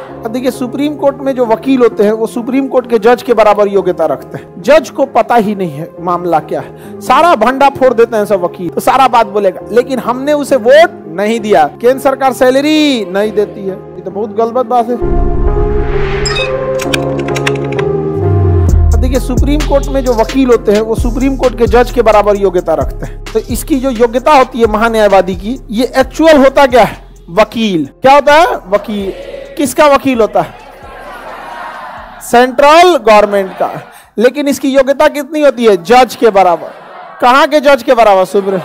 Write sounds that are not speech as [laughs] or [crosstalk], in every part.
अब देखिए, supreme court में जो वकील होते हैं, वो सुप्रीम कोर्ट के जज के बराबर योग्यता रखते हैं। जज को पता ही नहीं है मामला क्या है। सारा भंडा फोड़ देते हैं सब वकील तो सारा बात बोलेगा। लेकिन हमने उसे वोट नहीं दिया। केंद्र सरकार सैलरी नहीं देती है। ये तो बहुत गलत बात है। देखिए, सुप्रीम कोर्ट में जो वकील होते हैं, वो सुप्रीम कोर्ट के जज के बराबर योग्यता रखते हैं। तो इसकी जो योग्यता होती है महान्यायवादी की, ये एक्चुअल होता क्या है? वकील। क्या होता है? वकील। किसका वकील होता है? सेंट्रल गवर्नमेंट का। लेकिन इसकी योग्यता कितनी होती है? जज के बराबर। कहाँ के जज के बराबर, सुप्रीम?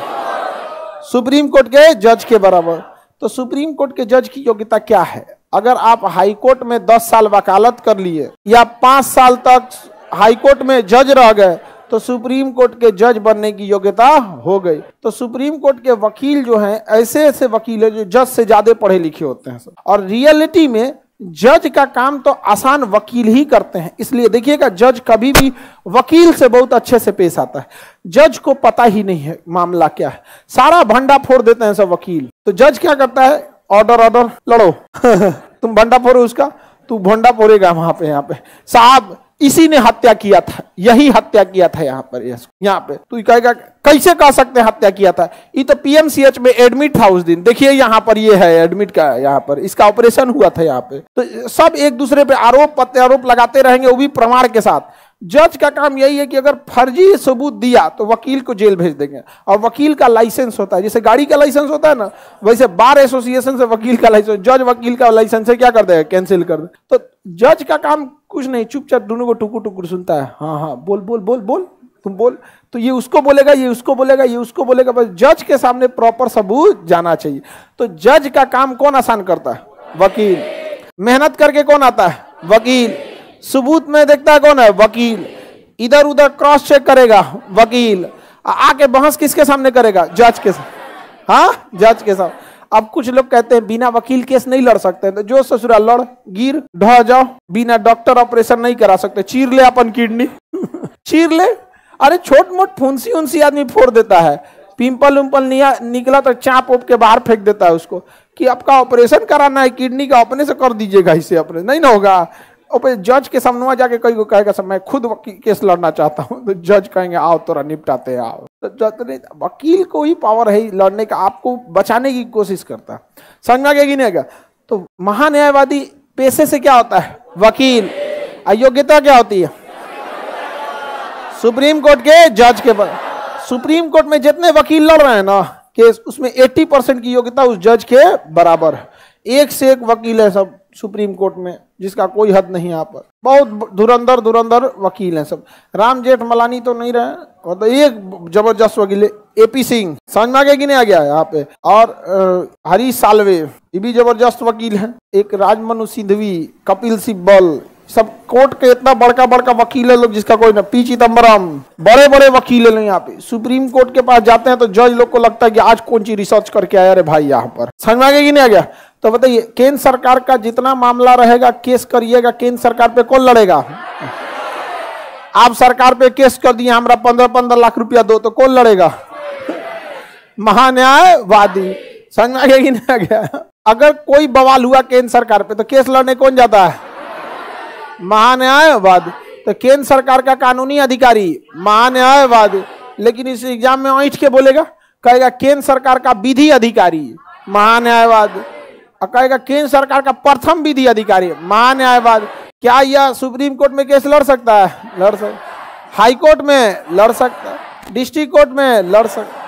सुप्रीम कोर्ट के जज के बराबर। तो सुप्रीम कोर्ट के जज की योग्यता क्या है? अगर आप हाई कोर्ट में 10 साल वकालत कर लिए, या पाँच साल तक हाई कोर्ट में जज रह गए तो सुप्रीम कोर्ट के जज बनने की योग्यता हो गई। तो सुप्रीम कोर्ट के वकील जो हैं, ऐसे ऐसे वकील हैं जो जज से ज़्यादा पढ़े लिखे होते हैं और रियलिटी में जज का काम तो आसान वकील ही करते हैं। इसलिए देखिएगा, जज कभी भी वकील से बहुत अच्छे से पेश आता है। जज को पता ही नहीं है मामला क्या है। सारा भंडा फोड़ देते हैं सब वकील। तो जज क्या करता है? ऑर्डर ऑर्डर, लड़ो। [laughs] तुम भंडा फोड़ो उसका, तू भंडा फोड़ेगा वहाँ पे, यहाँ पे। साहब इसी ने हत्या किया था। यही हत्या किया था यहाँ पर यहाँ पे। तू कहेगा, कैसे कह सकते हैं हत्या किया था? ये तो पीएमसीएच में एडमिट था उस दिन। देखिए यहाँ पर ये है एडमिट का यहाँ पर। इसका ऑपरेशन हुआ था यहाँ पे। तो सब एक दूसरे पे आरोप प्रत्यारोप लगाते रहेंगे, वो भी प्रमाण के साथ। जज का काम यही है कि अगर फर्जी सबूत दिया तो वकील को जेल भेज देंगे। और वकील का लाइसेंस होता है, जैसे गाड़ी का लाइसेंस होता है ना, वैसे बार एसोसिएशन से वकील का लाइसेंस, जज वकील का लाइसेंस है, क्या कर देगा? कैंसिल कर दे। तो जज का काम कुछ नहीं, चुपचाप दोनों को टुकुर टुकुर सुनता है। हाँ हाँ बोल बोल बोल बोल, तुम बोल। तो ये उसको बोलेगा, ये उसको बोलेगा, ये उसको बोलेगा, बस जज के सामने प्रॉपर सबूत जाना चाहिए। तो जज का काम कौन आसान करता है? वकील। मेहनत करके कौन आता है? वकील। सबूत में देखता है कौन है? वकील। इधर उधर क्रॉस चेक करेगा, वकील। आके बहस किसके सामने करेगा? जज के साथ हाँ? जज के साथ अब कुछ लोग कहते हैं, बिना वकील केस नहीं लड़ सकते। तो जो ससुरा लड़, गिर, ढह जाओ। बिना डॉक्टर ऑपरेशन नहीं करा सकते। चीर ले अपन किडनी [laughs] चीर ले। अरे छोट मोट फुंसी उनसी आदमी फोड़ देता है। पिंपल उम्पल निकला तो चाप उप के बाहर फेंक देता है उसको। कि आपका ऑपरेशन कराना है किडनी का अपने से कर दीजिएगा इसे अपने। नहीं ना होगा। जज के सामने जाके कई को कहेगा सब मैं खुद वकील केस लड़ना चाहता हूँ। तो जज कहेंगे, आओ, तोरा निपटाते, आओ। तो जज वकील को ही पावर है लड़ने का, आपको बचाने की कोशिश करता है। समझ में आगे नहीं तो महान्यायवादी पेशे से क्या होता है? वकील। अयोग्यता क्या होती है? सुप्रीम कोर्ट के जज के सुप्रीम कोर्ट में जितने वकील लड़ रहे हैं ना, केस, उसमें 80 परसेंट की योग्यता उस जज के बराबर है। एक से एक वकील है सब। सुप्रीम कोर्ट में, जिसका कोई हद नहीं यहाँ पर। बहुत धुरंधर धुरंधर वकील हैं सब। राम जेठ मलानी तो नहीं रहे, और तो एक ज़बरदस्त वकील एपी सिंह। समझ में आ गया कि नहीं आ गया यहाँ पे? और हरीश सालवे, ये भी ज़बरदस्त वकील हैं। एक राजमनु सिंधवी, कपिल सिब्बल सब कोर्ट के इतना बड़का बड़का वकील है लोग जिसका कोई ना पी चिदम्बरम बड़े बड़े वकील है यहाँ पे। सुप्रीम कोर्ट के पास जाते हैं तो जज लोग को लगता है कि आज कौन सी रिसर्च करके आया रे भाई यहाँ पर। समझ में आ गया कि नहीं आ गया? तो बताइए, केंद्र सरकार का जितना मामला रहेगा, केस करिएगा, केंद्र सरकार पे कौन लड़ेगा? आप सरकार पे केस कर दिए, हमारा पंद्रह पंद्रह लाख रुपया दो तो कौन लड़ेगा? महान्यायवादी। समझ में आ गया कि नहीं आ गया? अगर कोई बवाल हुआ केंद्र सरकार पे तो केस लड़ने कौन जाता है? महान्यायवादी। तो केंद्र सरकार का कानूनी अधिकारी, महान्यायवाद। लेकिन इस एग्ज़ाम में ऐठ के बोलेगा, कहेगा केंद्र सरकार का विधि अधिकारी, महान्यायवाद। और कहेगा केंद्र सरकार का प्रथम विधि अधिकारी, महान्यायवाद। क्या यह सुप्रीम कोर्ट में केस लड़ सकता है? लड़ सकता हाई कोर्ट में लड़ सकता है, डिस्ट्रिक्ट कोर्ट में लड़ सकता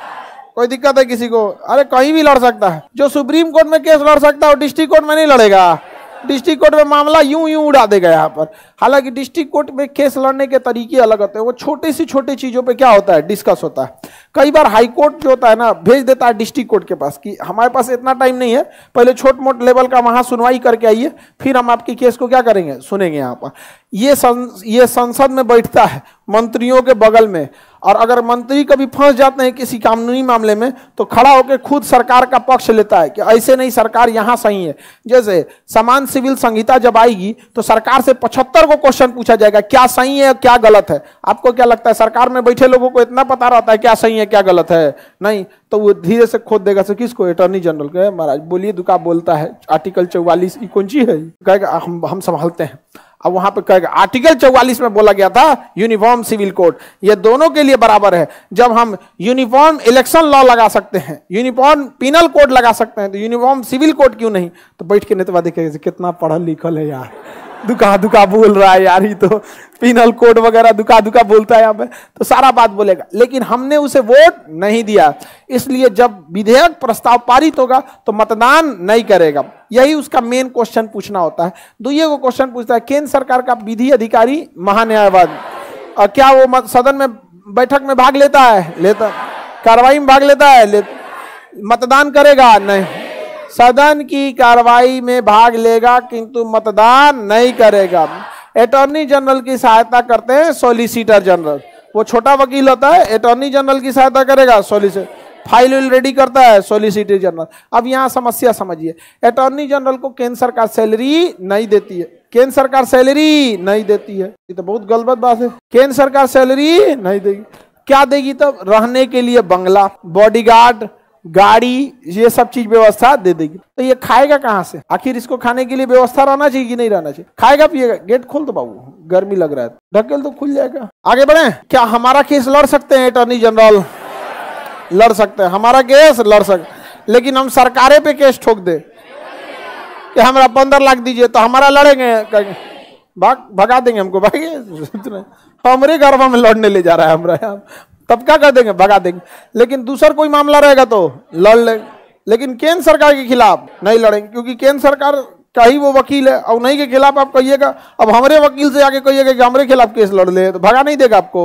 कोई दिक्कत है किसी को? अरे कहीं भी लड़ सकता है। जो सुप्रीम कोर्ट में केस लड़ सकता है, वो डिस्ट्रिक्ट कोर्ट में नहीं लड़ेगा। डिस्ट्रिक्ट कोर्ट में मामला यूँ यूँ उड़ा देगा यहाँ पर। हालाँकि डिस्ट्रिक्ट कोर्ट में केस लड़ने के तरीके अलग होते हैं। वो छोटे सी छोटे चीज़ों पे क्या होता है? डिस्कस होता है। कई बार हाई कोर्ट जो होता है ना भेज देता है डिस्ट्रिक्ट कोर्ट के पास कि हमारे पास इतना टाइम नहीं है पहले छोट मोट लेवल का वहाँ सुनवाई करके आइए फिर हम आपके केस को क्या करेंगे? सुनेंगे यहाँ पर। ये सं, ये संसद में बैठता है मंत्रियों के बगल में और अगर मंत्री कभी फंस जाते हैं किसी कानूनी मामले में तो खड़ा होकर खुद सरकार का पक्ष लेता है कि ऐसे नहीं सरकार यहाँ सही है। जैसे समान सिविल संहिता जब आएगी तो सरकार से पचहत्तर को क्वेश्चन पूछा जाएगा क्या सही है क्या गलत है? आपको क्या लगता है सरकार में बैठे लोगों को इतना पता रहता है क्या सही है क्या गलत है? नहीं तो वो धीरे से खोद देगा से किसको? अटॉर्नी जनरल को। महाराज, बोलिए, दुका बोलता है आर्टिकल चौवालीस ये कौन सी है? कहेगा, हम हम संभालते हैं। अब वहाँ पे कहेगा आर्टिकल 44 में बोला गया था यूनिफॉर्म सिविल कोड ये दोनों के लिए बराबर है। जब हम यूनिफॉर्म इलेक्शन लॉ लगा सकते हैं यूनिफॉर्म पिनल कोड लगा सकते हैं तो यूनिफॉर्म सिविल कोड क्यों नहीं? तो बैठ के नेतवा देखे कितना पढ़ल लिखल है यार। दुका दुका बोल रहा है यार ही तो पिनल कोड वगैरह दुका दुका बोलता है यहाँ पे तो सारा बात बोलेगा। लेकिन हमने उसे वोट नहीं दिया। इसलिए जब विधेयक प्रस्ताव पारित होगा तो मतदान नहीं करेगा। यही उसका मेन क्वेश्चन पूछना होता है। दुइये को क्वेश्चन पूछता है केंद्र सरकार का विधि अधिकारी महान्यायवाद क्या वो सदन में बैठक में भाग लेता है? लेता कार्रवाई में भाग लेता है? ले, मतदान करेगा? नहीं। सदन की कार्रवाई में भाग लेगा, किंतु मतदान नहीं करेगा। अटॉर्नी जनरल की सहायता करते हैं सोलिसिटर जनरल वो छोटा वकील होता है अटॉर्नी जनरल की सहायता करेगा सोलिसिटर फ़ाइल विल रेडी करता है सोलिसिटर जनरल अब यहाँ समस्या समझिए। अटॉर्नी जनरल को केंद्र सरकार सैलरी नहीं देती है। केंद्र सरकार सैलरी नहीं देती है। ये तो बहुत गलत बात है। केंद्र सरकार सैलरी नहीं देगी। क्या देगी तब? रहने के लिए बंगला बॉडीगार्ड गाड़ी, ये सब चीज़ व्यवस्था दे देगी। तो ये खाएगा कहाँ से? आखिर इसको खाने के लिए व्यवस्था रहना चाहिए कि नहीं रहना चाहिए? खाएगा, पिएगा? गेट खोल दो बाबू। गर्मी लग रहा है। ढकेल तो खुल जाएगा। आगे बढ़े। क्या हमारा केस लड़ सकते हैं अटॉर्नी जनरल लड़ सकते हैं। हमारा केस लड़ सकते लेकिन हम सरकारे पे केस ठोक दे। कि हमारा पंद्रह लाख दीजिए तो हमारा लड़ेंगे। भाग, भगा देंगे हमको भागे। [laughs] हमारे गर्भ में लड़ने ले जा रहा है हमारा तब क्या कर देंगे? भगा देंगे। लेकिन दूसरा कोई मामला रहेगा तो लड़ लेंगे लेकिन केंद्र सरकार के खिलाफ नहीं लड़ेंगे, क्योंकि केंद्र सरकार का ही वो वकील है। और नहीं के खिलाफ आप कहिएगा। अब हमारे वकील से आके कहिएगा कि हमारे खिलाफ केस लड़ ले तो भगा नहीं देगा आपको।